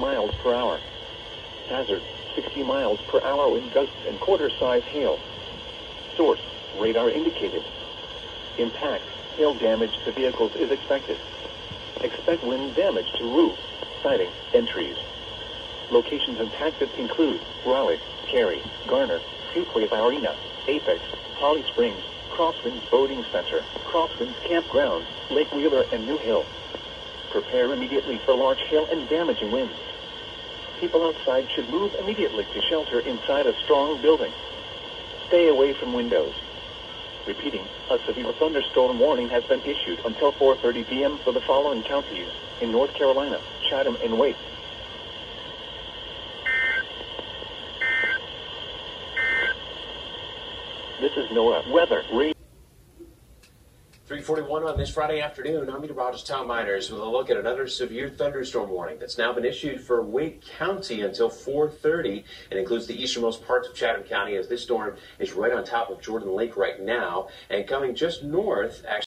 miles per hour. Hazard, 60 miles per hour in gusts and quarter-size hail. Source, radar indicated. Impact, hail damage to vehicles is expected. Expect wind damage to roof, siding, and trees. Locations impacted include Raleigh, Cary, Garner, Fuquay-Varina, Apex, Holly Springs, Crosswinds Boating Center, Crosswinds Campground, Lake Wheeler, and New Hill. Prepare immediately for large hail and damaging winds. People outside should move immediately to shelter inside a strong building. Stay away from windows. Repeating, a severe thunderstorm warning has been issued until 4.30 p.m. for the following counties in North Carolina, Chatham and Wake. This is NOAA Weather. 341 on this Friday afternoon. I'm meteorologist Miners with a look at another severe thunderstorm warning that's now been issued for Wake County until 4:30. It includes the easternmost parts of Chatham County as this storm is right on top of Jordan Lake right now and coming just north. Actually